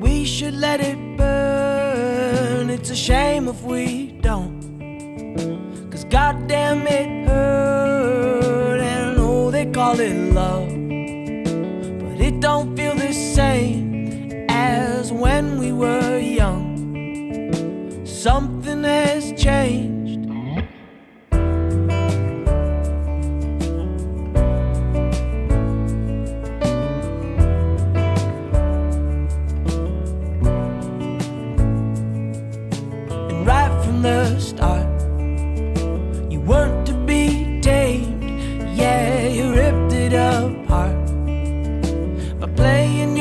We should let it burn. It's a shame if we don't. Cause goddamn it hurt. And oh, they call it love. But it don't feel the same as when we were young. Something has changed. the start. You weren't to be tamed, yeah, you ripped it apart by playing.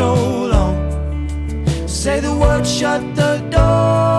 so long. Say the word, shut the door.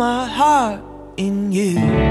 my heart in you.